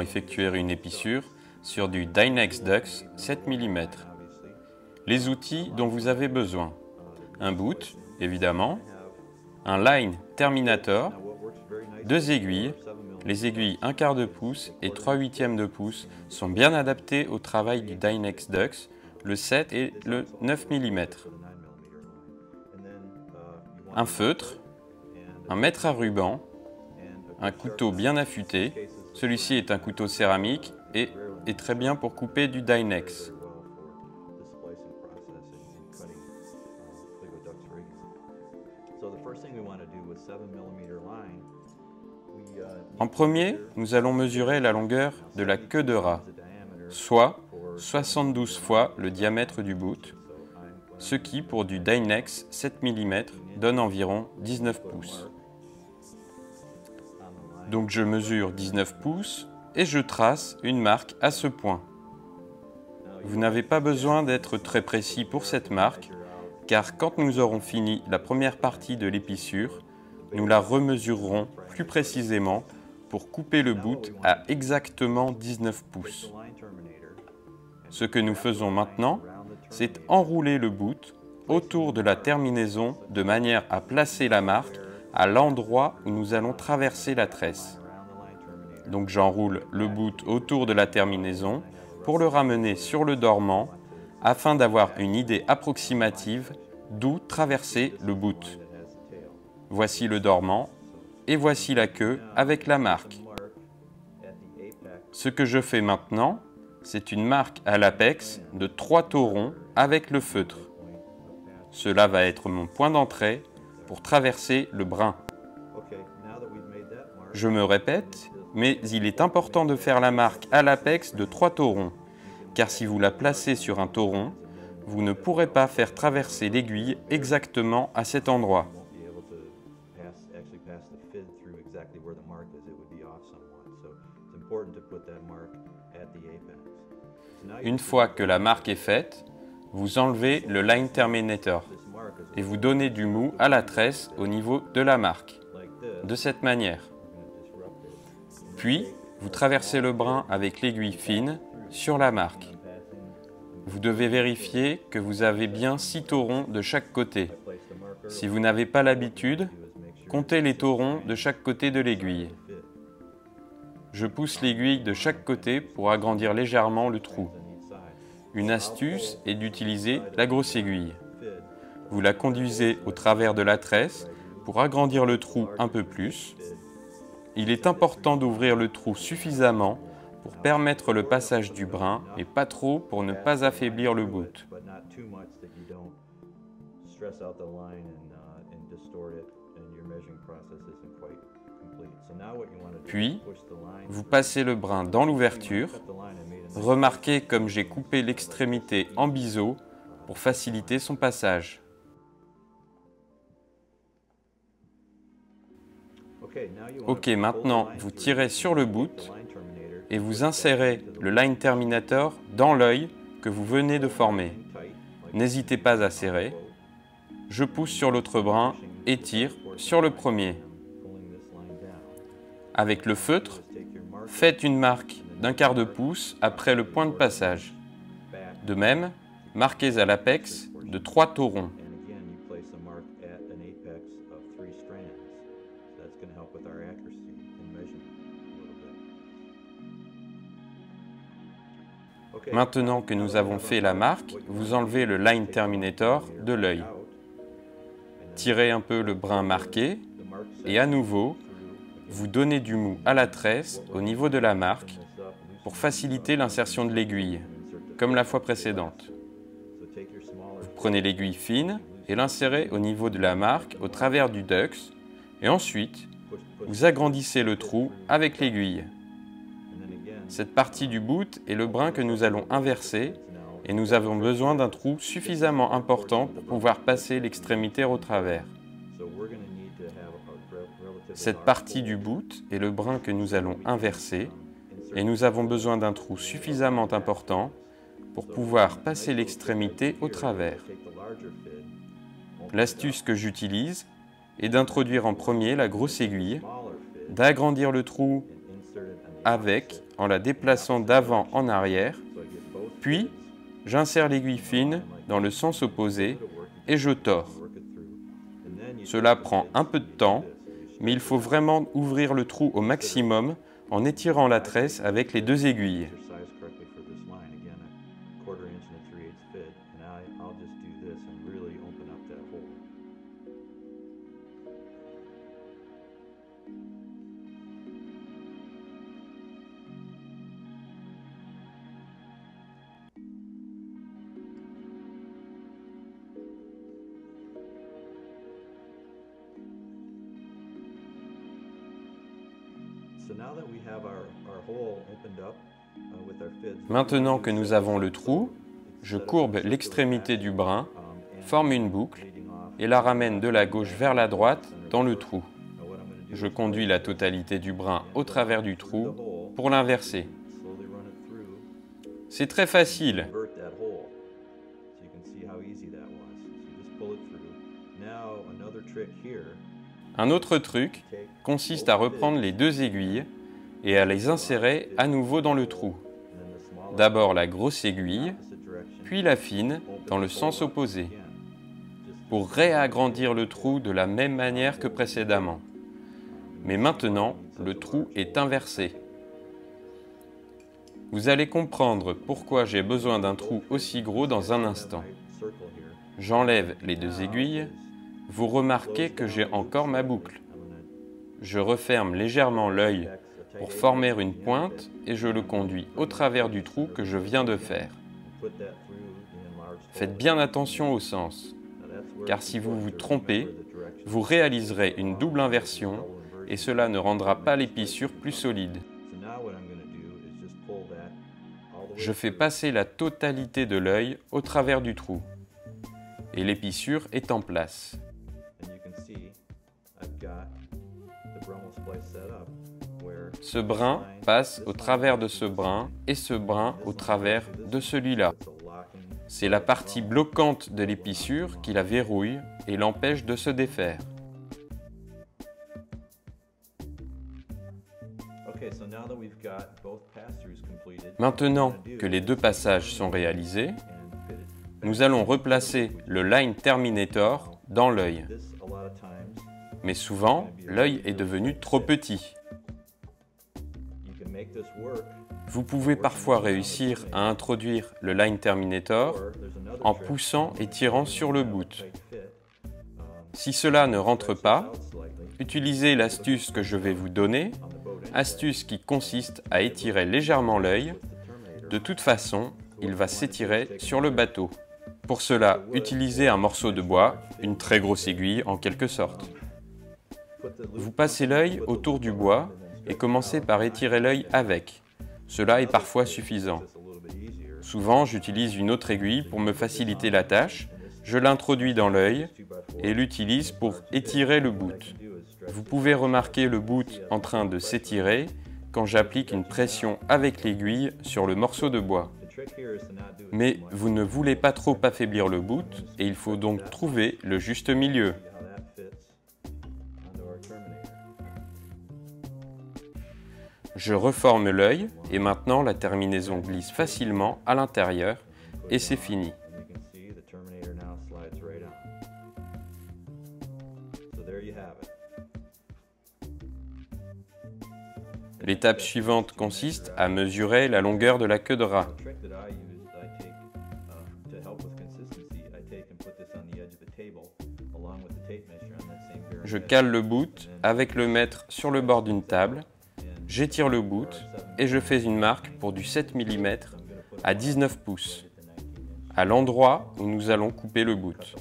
effectuer une épissure sur du Dynex Dux 7 mm. Les outils dont vous avez besoin. Un boot, évidemment. Un line terminator. Deux aiguilles. Les aiguilles 1 quart de pouce et 3 huitièmes de pouce sont bien adaptées au travail du Dynex Dux, le 7 et le 9 mm. Un feutre, un mètre à ruban, un couteau bien affûté, celui-ci est un couteau céramique et est très bien pour couper du Dynex. En premier, nous allons mesurer la longueur de la queue de rat, soit 72 fois le diamètre du boot, ce qui, pour du Dynex 7 mm, donne environ 19 pouces. Donc je mesure 19 pouces et je trace une marque à ce point. Vous n'avez pas besoin d'être très précis pour cette marque, car quand nous aurons fini la première partie de l'épissure, nous la remesurerons plus précisément pour couper le bout à exactement 19 pouces. Ce que nous faisons maintenant, c'est enrouler le bout autour de la terminaison de manière à placer la marque à l'endroit où nous allons traverser la tresse. Donc j'enroule le bout autour de la terminaison pour le ramener sur le dormant afin d'avoir une idée approximative d'où traverser le bout. Voici le dormant et voici la queue avec la marque. Ce que je fais maintenant, c'est une marque à l'apex de trois taurons avec le feutre. Cela va être mon point d'entrée pour traverser le brin. Je me répète, mais il est important de faire la marque à l'apex de trois taurons, car si vous la placez sur un tauron, vous ne pourrez pas faire traverser l'aiguille exactement à cet endroit. Une fois que la marque est faite, vous enlevez le line terminator et vous donnez du mou à la tresse au niveau de la marque, de cette manière. Puis, vous traversez le brin avec l'aiguille fine sur la marque. Vous devez vérifier que vous avez bien 6 taurons de chaque côté. Si vous n'avez pas l'habitude, comptez les taurons de chaque côté de l'aiguille. Je pousse l'aiguille de chaque côté pour agrandir légèrement le trou. Une astuce est d'utiliser la grosse aiguille. Vous la conduisez au travers de la tresse pour agrandir le trou un peu plus. Il est important d'ouvrir le trou suffisamment pour permettre le passage du brin et pas trop pour ne pas affaiblir le bout. Puis, vous passez le brin dans l'ouverture. Remarquez comme j'ai coupé l'extrémité en biseau pour faciliter son passage. Ok, maintenant vous tirez sur le bout et vous insérez le line terminator dans l'œil que vous venez de former. N'hésitez pas à serrer. Je pousse sur l'autre brin et tire sur le premier. Avec le feutre, faites une marque d'un quart de pouce après le point de passage. De même, marquez à l'apex de trois taurons. Maintenant que nous avons fait la marque, vous enlevez le line terminator de l'œil. Tirez un peu le brin marqué et à nouveau, vous donnez du mou à la tresse au niveau de la marque pour faciliter l'insertion de l'aiguille, comme la fois précédente. Vous prenez l'aiguille fine et l'insérez au niveau de la marque au travers du dux et ensuite vous agrandissez le trou avec l'aiguille. Cette partie du bout est le brin que nous allons inverser et nous avons besoin d'un trou suffisamment important pour pouvoir passer l'extrémité au travers. Cette partie du bout est le brin que nous allons inverser et nous avons besoin d'un trou suffisamment important pour pouvoir passer l'extrémité au travers. L'astuce que j'utilise est d'introduire en premier la grosse aiguille, d'agrandir le trou avec en la déplaçant d'avant en arrière, puis j'insère l'aiguille fine dans le sens opposé et je tords. Cela prend un peu de temps, mais il faut vraiment ouvrir le trou au maximum en étirant la tresse avec les deux aiguilles. Maintenant que nous avons le trou, je courbe l'extrémité du brin, forme une boucle et la ramène de la gauche vers la droite dans le trou. Je conduis la totalité du brin au travers du trou pour l'inverser. C'est très facile. Un autre truc consiste à reprendre les deux aiguilles et à les insérer à nouveau dans le trou. D'abord la grosse aiguille, puis la fine dans le sens opposé, pour réagrandir le trou de la même manière que précédemment. Mais maintenant, le trou est inversé. Vous allez comprendre pourquoi j'ai besoin d'un trou aussi gros dans un instant. J'enlève les deux aiguilles. Vous remarquez que j'ai encore ma boucle. Je referme légèrement l'œil pour former une pointe et je le conduis au travers du trou que je viens de faire. Faites bien attention au sens, car si vous vous trompez, vous réaliserez une double inversion et cela ne rendra pas l'épissure plus solide. Je fais passer la totalité de l'œil au travers du trou et l'épissure est en place. Ce brin passe au travers de ce brin et ce brin au travers de celui-là. C'est la partie bloquante de l'épissure qui la verrouille et l'empêche de se défaire. Maintenant que les deux passages sont réalisés, nous allons replacer le Line Terminator dans l'œil. Mais souvent, l'œil est devenu trop petit. Vous pouvez parfois réussir à introduire le Line Terminator en poussant et tirant sur le boot. Si cela ne rentre pas, utilisez l'astuce que je vais vous donner, astuce qui consiste à étirer légèrement l'œil. De toute façon, il va s'étirer sur le bateau. Pour cela, utilisez un morceau de bois, une très grosse aiguille en quelque sorte. Vous passez l'œil autour du bois et commencez par étirer l'œil avec. Cela est parfois suffisant. Souvent, j'utilise une autre aiguille pour me faciliter la tâche. Je l'introduis dans l'œil et l'utilise pour étirer le boot. Vous pouvez remarquer le boot en train de s'étirer quand j'applique une pression avec l'aiguille sur le morceau de bois. Mais vous ne voulez pas trop affaiblir le boot et il faut donc trouver le juste milieu. Je reforme l'œil et maintenant la terminaison glisse facilement à l'intérieur et c'est fini. L'étape suivante consiste à mesurer la longueur de la queue de rat. Je cale le bout avec le mètre sur le bord d'une table J'étire le boot et je fais une marque pour du 7 mm à 19 pouces, à l'endroit où nous allons couper le boot.